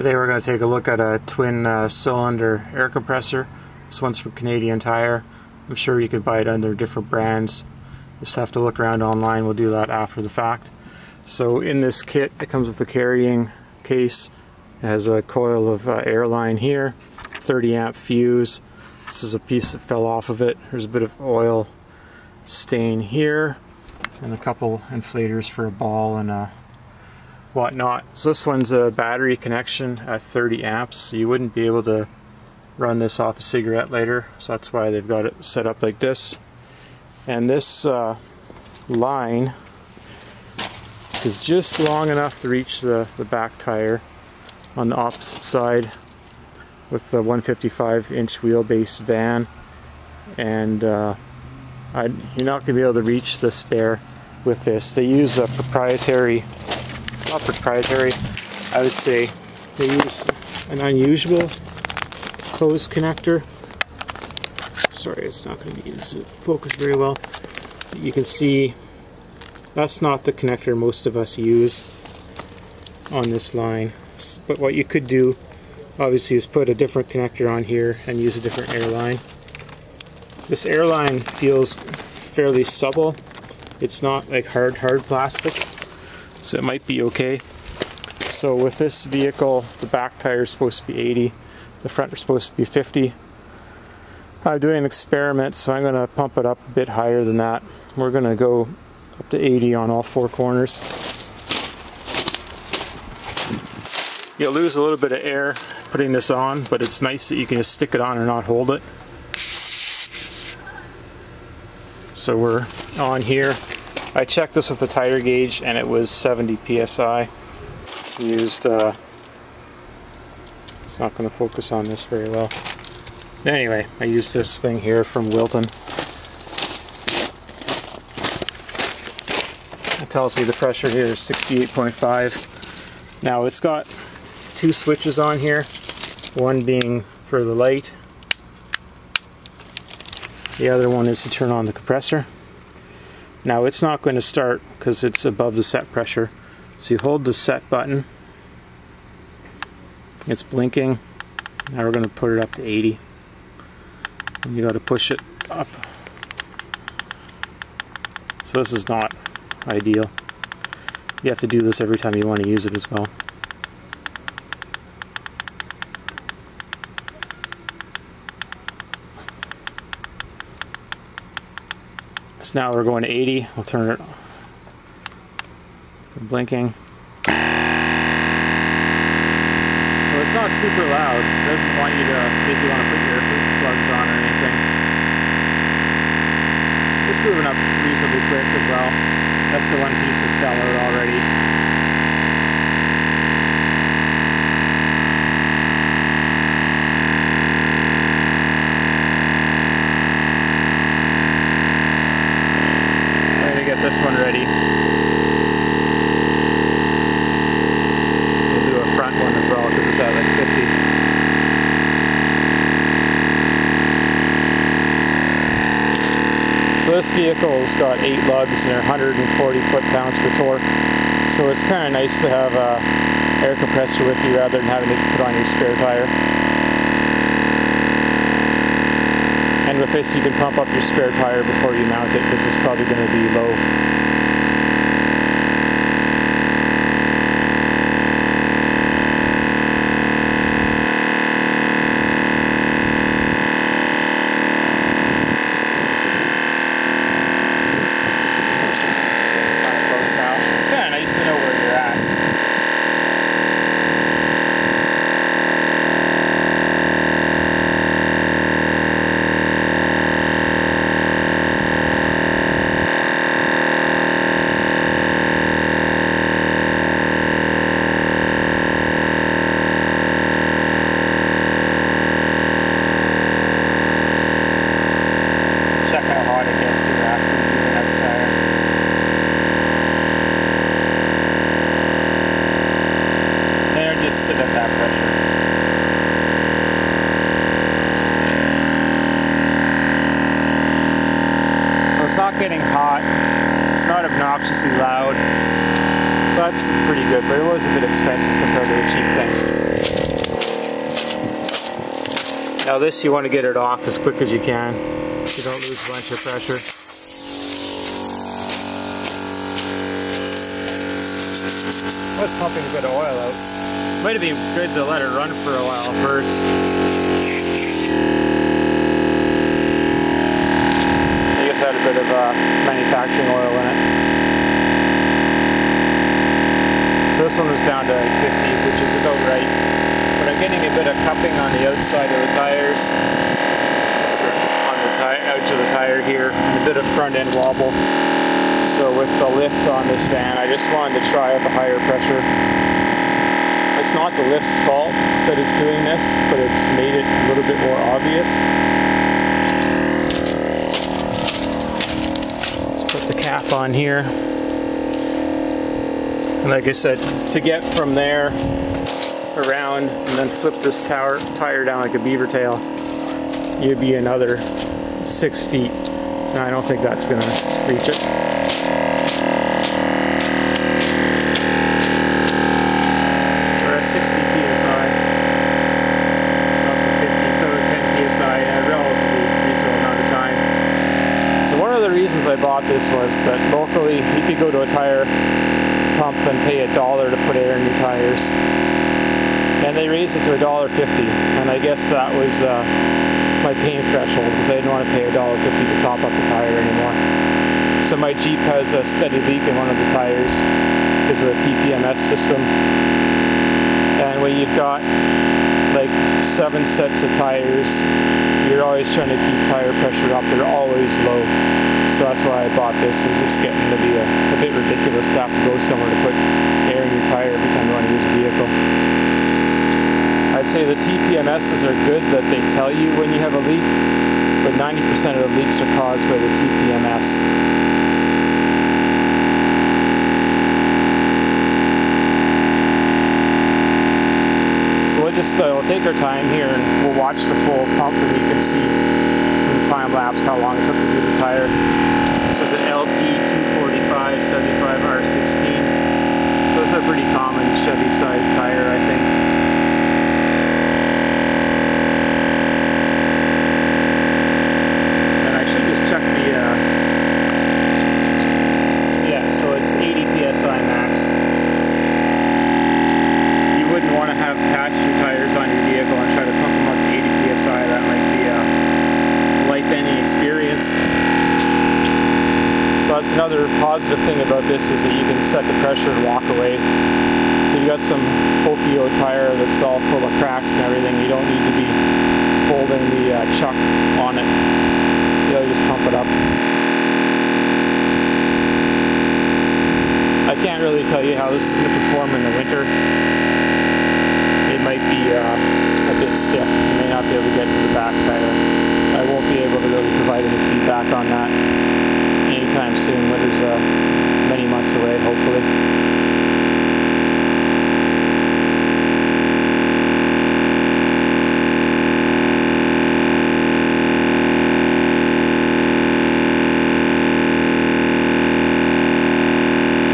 Today we're going to take a look at a twin uh, cylinder air compressor. This one's from Canadian Tire. I'm sure you could buy it under different brands. Just have to look around online. We'll do that after the fact. So in this kit it comes with a carrying case. It has a coil of uh, air line here, 30 amp fuse. This is a piece that fell off of it. There's a bit of oil stain here and a couple inflators for a ball and a whatnot. So this one's a battery connection at 30 amps. So you wouldn't be able to run this off a cigarette lighter. So that's why they've got it set up like this. And this uh, line is just long enough to reach the, the back tire on the opposite side with the 155 inch wheelbase van and uh, you're not going to be able to reach the spare with this. They use a proprietary not proprietary, I would say they use an unusual hose connector. Sorry, it's not going to be focus very well. You can see that's not the connector most of us use on this line. But what you could do, obviously, is put a different connector on here and use a different airline. This airline feels fairly supple. It's not like hard, hard plastic so it might be okay. So with this vehicle, the back tire is supposed to be 80, the front is supposed to be 50. I'm doing an experiment, so I'm going to pump it up a bit higher than that. We're going to go up to 80 on all four corners. You'll lose a little bit of air putting this on, but it's nice that you can just stick it on and not hold it. So we're on here. I checked this with the tire gauge and it was 70 psi. Used, uh, it's not going to focus on this very well. Anyway, I used this thing here from Wilton. It tells me the pressure here is 68.5. Now it's got two switches on here, one being for the light, the other one is to turn on the compressor. Now it's not going to start because it's above the set pressure. So you hold the set button. It's blinking. Now we're going to put it up to 80. And you got to push it up. So this is not ideal. You have to do this every time you want to use it as well. So now we're going to 80. We'll turn it blinking. So it's not super loud. It doesn't want you to if you want to put your plugs on or anything. It's moving up reasonably quick as well. That's the one piece fell out already. This vehicle's got 8 lugs and 140 foot-pounds per torque. So it's kind of nice to have a air compressor with you rather than having to put on your spare tire. And with this you can pump up your spare tire before you mount it because it's probably going to be low sit at that pressure. So it's not getting hot, it's not obnoxiously loud, so that's pretty good, but it was a bit expensive compared to a cheap thing. Now this you want to get it off as quick as you can. So you don't lose a bunch of pressure. I was pumping a bit of oil out. Might have been good to let it run for a while first. I guess I had a bit of uh, manufacturing oil in it. So this one was down to 50, which is about right. But I'm getting a bit of cupping on the outside of the tires. On the tire, edge of the tire here, and a bit of front end wobble. So with the lift on this van, I just wanted to try out the higher pressure. It's not the lift's fault that it's doing this, but it's made it a little bit more obvious. Let's put the cap on here. And like I said, to get from there around and then flip this tower, tire down like a beaver tail, you'd be another six feet. And I don't think that's gonna reach it. For a 60 psi, something like so, 10 psi, relatively reasonable. Not a dime. So one of the reasons I bought this was that locally you could go to a tire pump and pay a dollar to put air in your tires. And they raised it to a dollar fifty, and I guess that was uh, my pain threshold because I didn't want to pay a dollar fifty to top up the tire anymore. So my Jeep has a steady leak in one of the tires because of the TPMS system. And when you've got like seven sets of tires, you're always trying to keep tire pressure up. They're always low so that's why I bought this. It's just getting to be a, a bit ridiculous to have to go somewhere to put air in your tire every time you want to use a vehicle. Say the TPMSs are good that they tell you when you have a leak, but 90% of the leaks are caused by the TPMS. So we'll just uh, we'll take our time here and we'll watch the full pump and you can see time lapse how long it took to do the tire. This is an LT 245 75 R16. So it's a pretty common Chevy size tire I think. Positive thing about this is that you can set the pressure and walk away. So you got some Hokio tire that's all full of cracks and everything. You don't need to be holding the uh, chuck on it. You know, you just pump it up. I can't really tell you how this is going to perform in the winter. It might be uh, a bit stiff. You may not be able to get to the back tire. I won't be able to really provide any feedback on that anytime soon. Winter's uh, many months away, hopefully.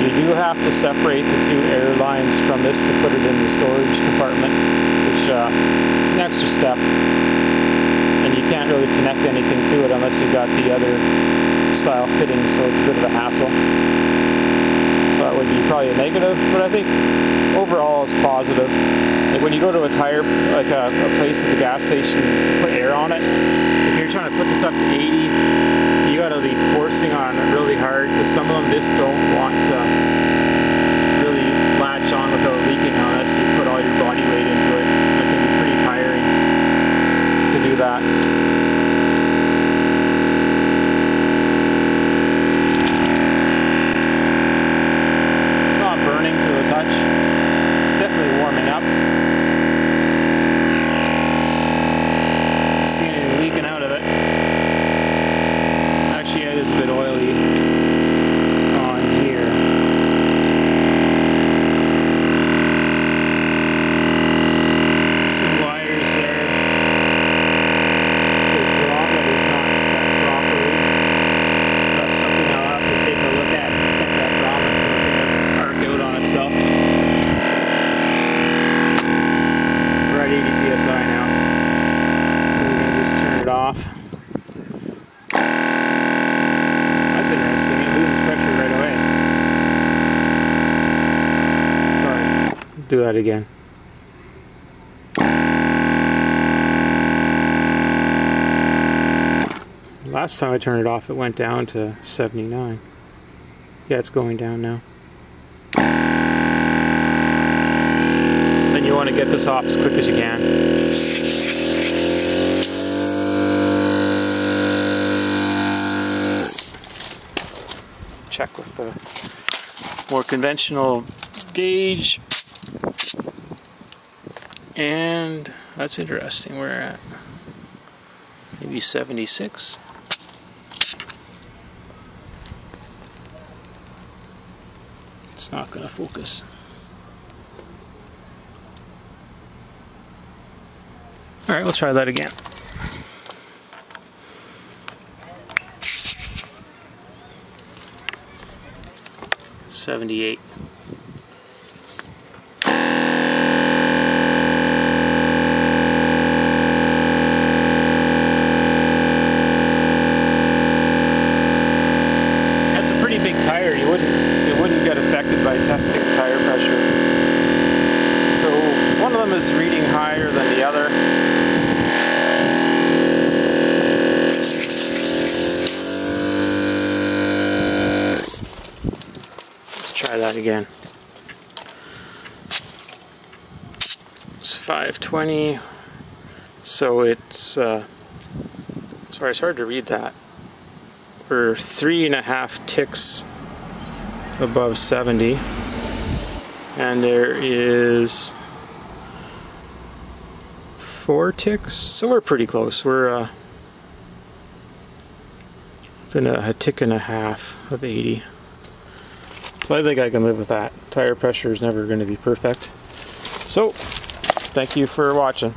You do have to separate the two air lines from this to put it in the storage compartment, which uh, is an extra step And you can't really connect anything to it unless you've got the other style fittings, so it's a bit of a hassle. So that would be probably a negative, but I think overall it's positive. Like when you go to a tire, like a, a place at the gas station, put air on it, if you're trying to put this up to 80, you gotta be forcing on it really hard, because some of them just don't want to that again. Last time I turned it off, it went down to 79. Yeah, it's going down now. And you want to get this off as quick as you can. Check with the more conventional gauge. And that's interesting. We're at maybe 76. It's not going to focus. All right, we'll try that again. Seventy-eight. That again. It's 520. So it's uh, sorry, it's hard to read that. We're three and a half ticks above 70 and there is four ticks so we're pretty close we're uh, within a, a tick and a half of 80 so I think I can live with that. Tire pressure is never going to be perfect. So thank you for watching